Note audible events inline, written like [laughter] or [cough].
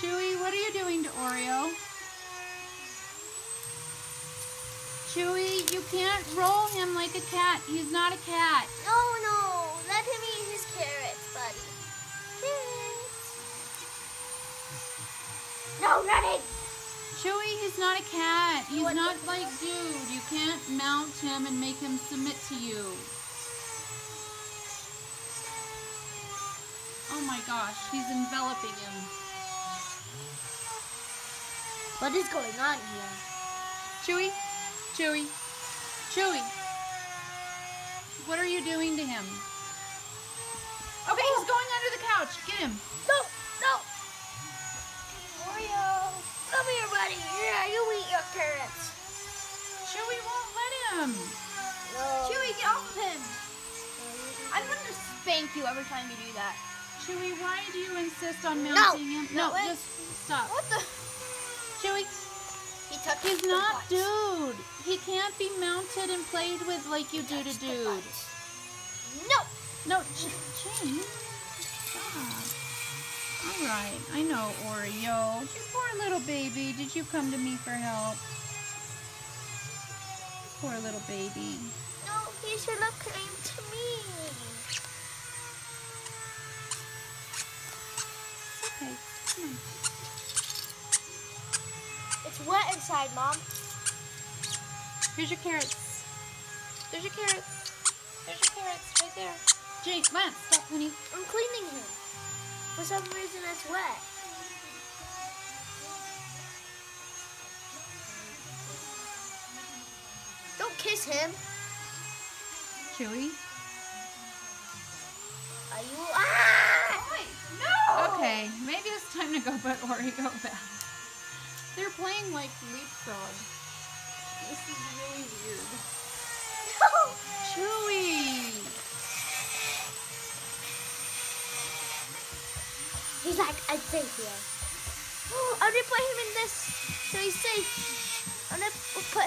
Chewie, what are you doing to Oreo? Chewie, you can't roll him like a cat. He's not a cat. No, no. Let him eat his carrots, buddy. Carrots. No, running. Chewie, he's not a cat. He's What not like dude. You can't mount him and make him submit to you. Oh my gosh, he's enveloping him. What is going on here? Chewie, Chewie, Chewie. What are you doing to him? Okay, he's going under the couch. Get him. No, no. Oreo, come here, buddy. Yeah, you eat your carrots. Chewie won't let him. No. Chewie, get off of him. I'm going to spank you every time you do that. Chewie, why do you insist on No. mounting him? No, No, just stop. What the? Chewie, He touched he's not dude. He can't be mounted and played with like you do to dude. No. No, Ch-. Stop. All right, I know, Oreo. You poor little baby. Did you come to me for help? Poor little baby. No, he should have came to me. Okay, come on. It's wet inside, Mom. Here's your carrots. There's your carrots. There's your carrots right there. Jane, Lance, stop, honey. I'm cleaning him. For some reason, it's wet. Don't kiss him. Chewie. Are you? Ah! No! Okay, maybe it's time to go put Oreo back. They're playing like leapfrog. This is really weird. [laughs] Chewie! He's like, I'm safe here. I'm gonna put him in this so he's safe. I'm gonna put